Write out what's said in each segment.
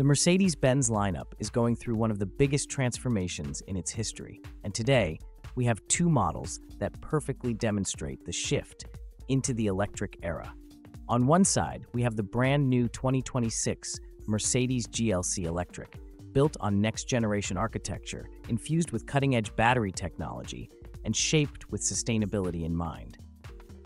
The Mercedes Benz lineup is going through one of the biggest transformations in its history, and today we have two models that perfectly demonstrate the shift into the electric era. On one side, we have the brand new 2026 Mercedes GLC Electric, built on next generation architecture, infused with cutting edge battery technology, and shaped with sustainability in mind.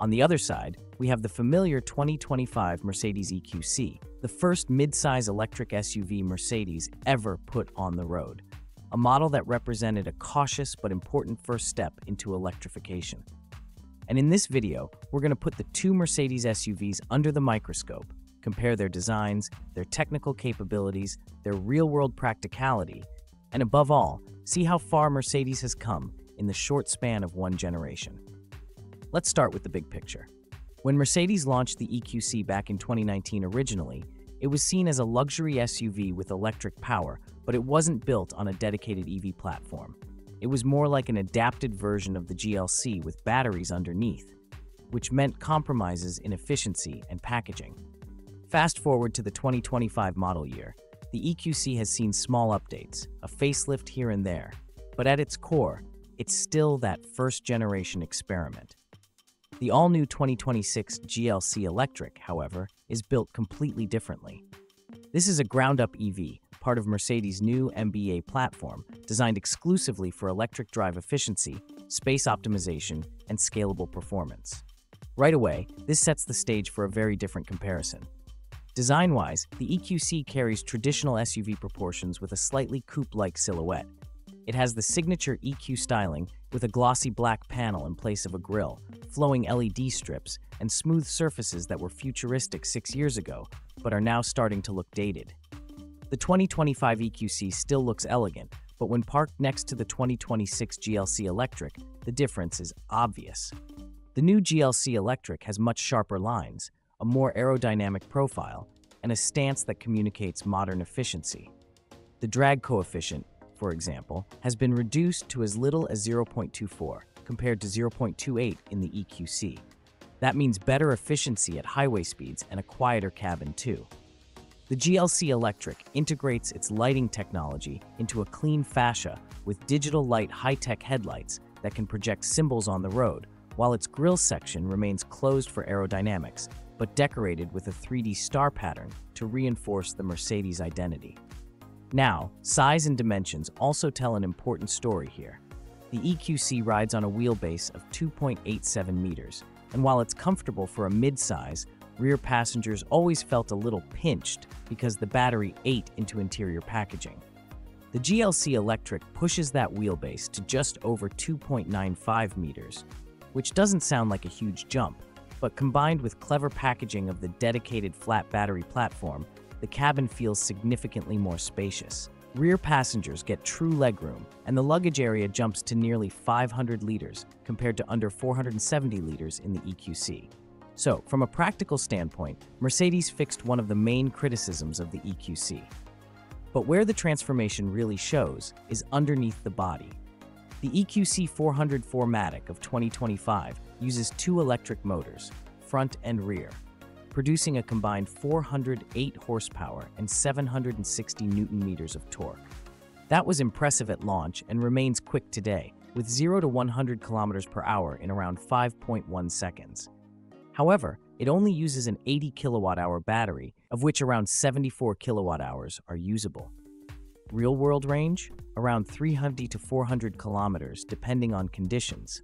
On the other side, we have the familiar 2025 Mercedes EQC, the first midsize electric SUV Mercedes ever put on the road, a model that represented a cautious but important first step into electrification. And in this video, we're going to put the two Mercedes SUVs under the microscope, compare their designs, their technical capabilities, their real-world practicality, and above all, see how far Mercedes has come in the short span of one generation. Let's start with the big picture. When Mercedes launched the EQC back in 2019 originally, it was seen as a luxury SUV with electric power, but it wasn't built on a dedicated EV platform. It was more like an adapted version of the GLC with batteries underneath, which meant compromises in efficiency and packaging. Fast forward to the 2025 model year, the EQC has seen small updates, a facelift here and there, but at its core, it's still that first generation experiment. The all new 2026 GLC Electric, however, is built completely differently. This is a ground up EV, part of Mercedes' new MB.EA platform, designed exclusively for electric drive efficiency, space optimization, and scalable performance. Right away, this sets the stage for a very different comparison. Design wise, the EQC carries traditional SUV proportions with a slightly coupe like silhouette. It has the signature EQ styling with a glossy black panel in place of a grille, flowing LED strips, and smooth surfaces that were futuristic six years ago, but are now starting to look dated. The 2025 EQC still looks elegant, but when parked next to the 2026 GLC Electric, the difference is obvious. The new GLC Electric has much sharper lines, a more aerodynamic profile, and a stance that communicates modern efficiency. The drag coefficient, for example, has been reduced to as little as 0.24, compared to 0.28 in the EQC. That means better efficiency at highway speeds and a quieter cabin too. The GLC Electric integrates its lighting technology into a clean fascia with digital light high-tech headlights that can project symbols on the road, while its grille section remains closed for aerodynamics, but decorated with a 3D star pattern to reinforce the Mercedes identity. Now, size and dimensions also tell an important story here. The EQC rides on a wheelbase of 2.87 meters, and while it's comfortable for a mid-size, rear passengers always felt a little pinched because the battery ate into interior packaging. The GLC Electric pushes that wheelbase to just over 2.95 meters, which doesn't sound like a huge jump, but combined with clever packaging of the dedicated flat battery platform, the cabin feels significantly more spacious. Rear passengers get true legroom, and the luggage area jumps to nearly 500 liters compared to under 470 liters in the EQC. So, from a practical standpoint, Mercedes fixed one of the main criticisms of the EQC. But where the transformation really shows is underneath the body. The EQC 400 4MATIC of 2025 uses two electric motors, front and rear, producing a combined 408 horsepower and 760 newton meters of torque. That was impressive at launch and remains quick today, with 0 to 100 kilometers per hour in around 5.1 seconds. However, it only uses an 80 kilowatt hour battery, of which around 74 kilowatt hours are usable. Real world range? Around 300 to 400 kilometers, depending on conditions.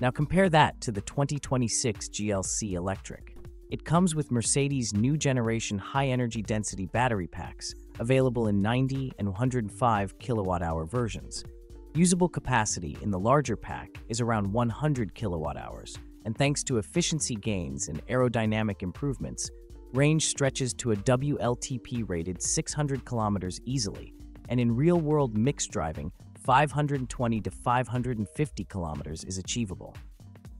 Now compare that to the 2026 GLC Electric. It comes with Mercedes' new generation high energy density battery packs, available in 90 and 105 kilowatt hour versions. Usable capacity in the larger pack is around 100 kilowatt hours, and thanks to efficiency gains and aerodynamic improvements, range stretches to a WLTP rated 600 kilometers easily, and in real world mixed driving, 520 to 550 kilometers is achievable.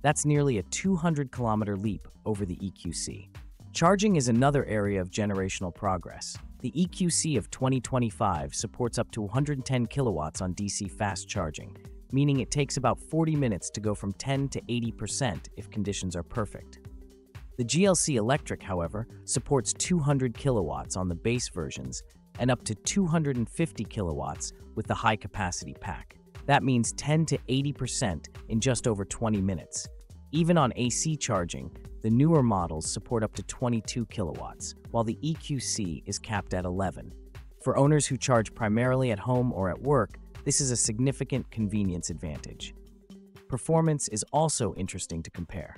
That's nearly a 200 kilometer leap over the EQC. Charging is another area of generational progress. The EQC of 2025 supports up to 110 kilowatts on DC fast charging, meaning it takes about 40 minutes to go from 10 to 80% if conditions are perfect. The GLC Electric, however, supports 200 kilowatts on the base versions and up to 250 kilowatts with the high capacity pack. That means 10 to 80% in just over 20 minutes. Even on AC charging, the newer models support up to 22 kilowatts, while the EQC is capped at 11. For owners who charge primarily at home or at work, this is a significant convenience advantage. Performance is also interesting to compare.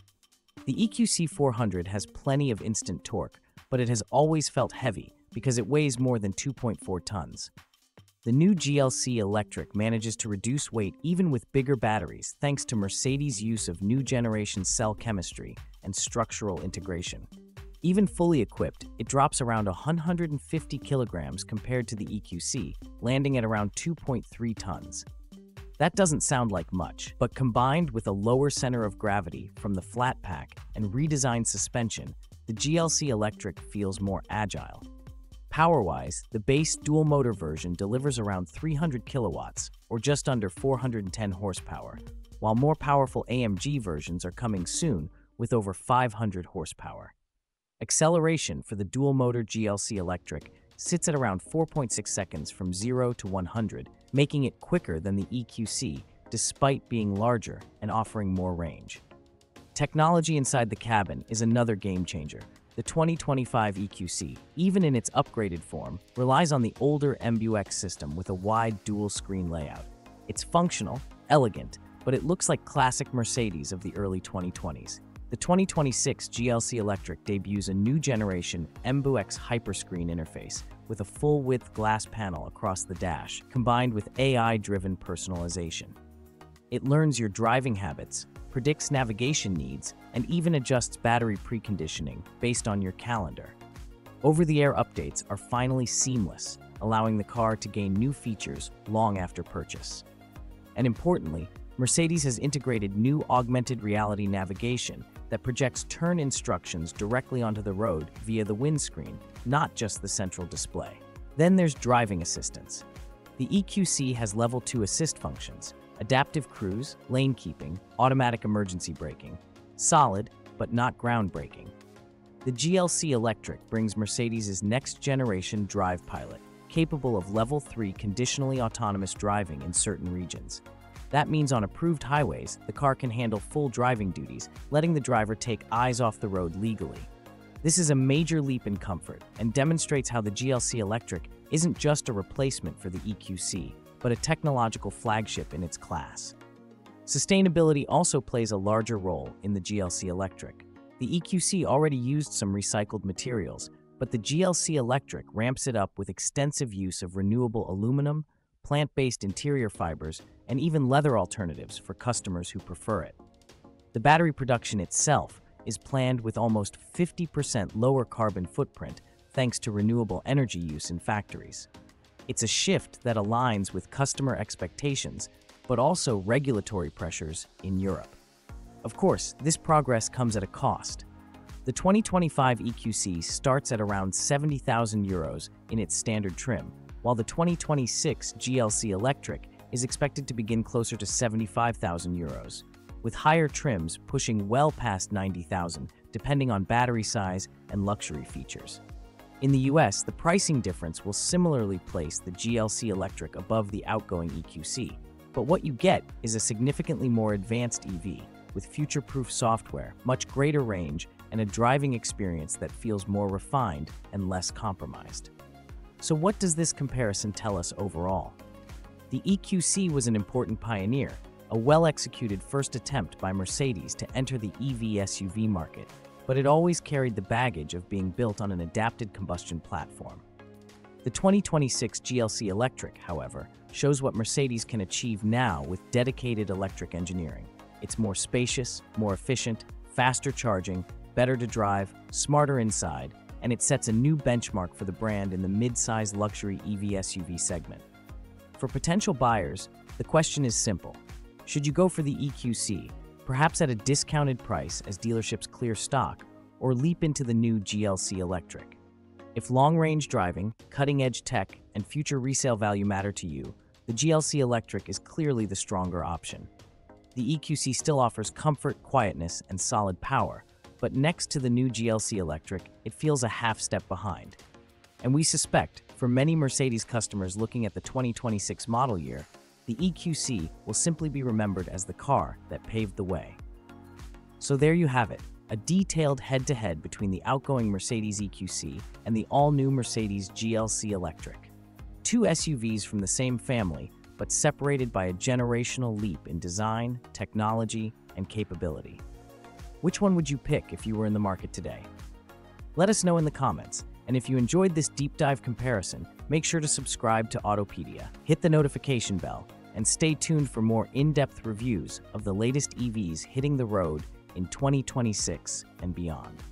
The EQC 400 has plenty of instant torque, but it has always felt heavy because it weighs more than 2.4 tons. The new GLC Electric manages to reduce weight even with bigger batteries thanks to Mercedes' use of new generation cell chemistry and structural integration. Even fully equipped, it drops around 150 kilograms compared to the EQC, landing at around 2.3 tons. That doesn't sound like much, but combined with a lower center of gravity from the flat pack and redesigned suspension, the GLC Electric feels more agile. Power-wise, the base dual-motor version delivers around 300 kilowatts, or just under 410 horsepower, while more powerful AMG versions are coming soon with over 500 horsepower. Acceleration for the dual-motor GLC Electric sits at around 4.6 seconds from 0 to 100, making it quicker than the EQC despite being larger and offering more range. Technology inside the cabin is another game changer, the 2025 EQC, even in its upgraded form, relies on the older MBUX system with a wide dual-screen layout. It's functional, elegant, but it looks like classic Mercedes of the early 2020s. The 2026 GLC Electric debuts a new generation MBUX Hyperscreen interface with a full-width glass panel across the dash, combined with AI-driven personalization. It learns your driving habits, predicts navigation needs, and even adjusts battery preconditioning based on your calendar. Over-the-air updates are finally seamless, allowing the car to gain new features long after purchase. And importantly, Mercedes has integrated new augmented reality navigation that projects turn instructions directly onto the road via the windscreen, not just the central display. Then there's driving assistance. The EQC has level 2 assist functions, adaptive cruise, lane keeping, automatic emergency braking. Solid, but not groundbreaking. The GLC Electric brings Mercedes' next generation Drive Pilot, capable of level 3 conditionally autonomous driving in certain regions. That means on approved highways, the car can handle full driving duties, letting the driver take eyes off the road legally. This is a major leap in comfort and demonstrates how the GLC Electric isn't just a replacement for the EQC, but a technological flagship in its class. Sustainability also plays a larger role in the GLC Electric. The EQC already used some recycled materials, but the GLC Electric ramps it up with extensive use of renewable aluminum, plant-based interior fibers, and even leather alternatives for customers who prefer it. The battery production itself is planned with almost 50% lower carbon footprint thanks to renewable energy use in factories. It's a shift that aligns with customer expectations, but also regulatory pressures in Europe. Of course, this progress comes at a cost. The 2025 EQC starts at around 70,000 euros in its standard trim, while the 2026 GLC Electric is expected to begin closer to 75,000 euros, with higher trims pushing well past 90,000 depending on battery size and luxury features. In the US, the pricing difference will similarly place the GLC Electric above the outgoing EQC, but what you get is a significantly more advanced EV with future-proof software, much greater range, and a driving experience that feels more refined and less compromised. So what does this comparison tell us overall? The EQC was an important pioneer, a well-executed first attempt by Mercedes to enter the EV SUV market but it always carried the baggage of being built on an adapted combustion platform. The 2026 GLC Electric, however, shows what Mercedes can achieve now with dedicated electric engineering. It's more spacious, more efficient, faster charging, better to drive, smarter inside, and it sets a new benchmark for the brand in the mid-size luxury EV SUV segment. For potential buyers, the question is simple. Should you go for the EQC, perhaps at a discounted price as dealerships clear stock, or leap into the new GLC Electric. If long-range driving, cutting-edge tech, and future resale value matter to you, the GLC Electric is clearly the stronger option. The EQC still offers comfort, quietness, and solid power, but next to the new GLC Electric, it feels a half step behind. And we suspect For many Mercedes customers looking at the 2026 model year, the EQC will simply be remembered as the car that paved the way. So there you have it, a detailed head-to-head between the outgoing Mercedes EQC and the all-new Mercedes GLC Electric. Two SUVs from the same family, but separated by a generational leap in design, technology, and capability. Which one would you pick if you were in the market today? Let us know in the comments, and if you enjoyed this deep dive comparison, make sure to subscribe to Autopedia, hit the notification bell, and stay tuned for more in-depth reviews of the latest EVs hitting the road in 2026 and beyond.